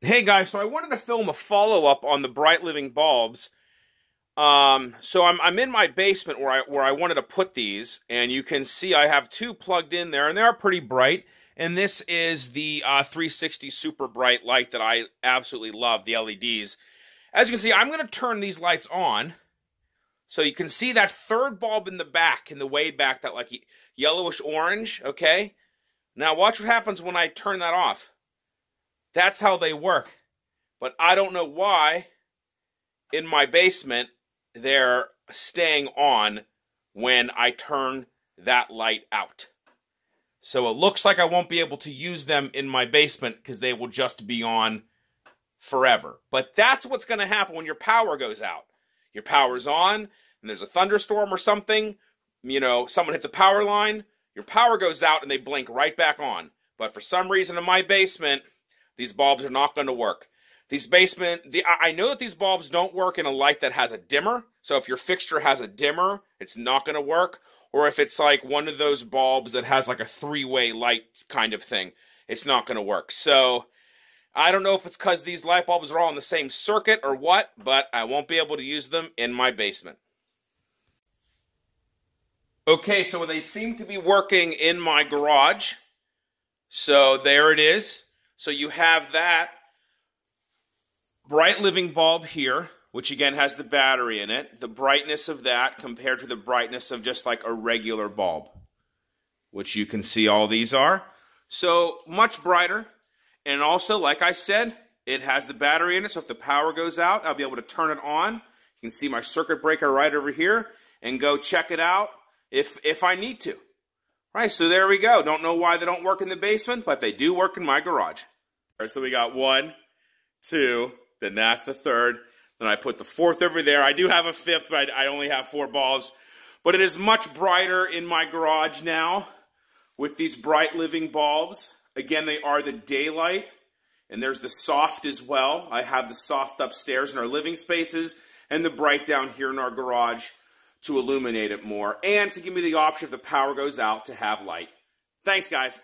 Hey guys, so I wanted to film a follow-up on the Bright Living bulbs. Um, so I'm, I'm in my basement where I, where I wanted to put these, and you can see I have two plugged in there, and they are pretty bright. And this is the uh, 360 super bright light that I absolutely love, the LEDs. As you can see, I'm going to turn these lights on. So you can see that third bulb in the back, in the way back, that like yellowish orange, okay? Now watch what happens when I turn that off. That's how they work. But I don't know why in my basement they're staying on when I turn that light out. So it looks like I won't be able to use them in my basement because they will just be on forever. But that's what's going to happen when your power goes out. Your power's on and there's a thunderstorm or something, you know, someone hits a power line, your power goes out and they blink right back on. But for some reason in my basement, these bulbs are not going to work. These basement, the I know that these bulbs don't work in a light that has a dimmer. So if your fixture has a dimmer, it's not going to work. Or if it's like one of those bulbs that has like a three-way light kind of thing, it's not going to work. So I don't know if it's because these light bulbs are all in the same circuit or what, but I won't be able to use them in my basement. Okay, so they seem to be working in my garage. So there it is. So you have that bright living bulb here, which again has the battery in it. The brightness of that compared to the brightness of just like a regular bulb, which you can see all these are. So much brighter. And also, like I said, it has the battery in it. So if the power goes out, I'll be able to turn it on. You can see my circuit breaker right over here and go check it out if, if I need to. Right, so there we go. Don't know why they don't work in the basement, but they do work in my garage. All right, so we got one, two, then that's the third. Then I put the fourth over there. I do have a fifth, but I only have four bulbs. But it is much brighter in my garage now with these bright living bulbs. Again, they are the daylight, and there's the soft as well. I have the soft upstairs in our living spaces and the bright down here in our garage to illuminate it more and to give me the option if the power goes out to have light. Thanks, guys.